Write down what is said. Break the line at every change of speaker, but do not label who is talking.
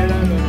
Salam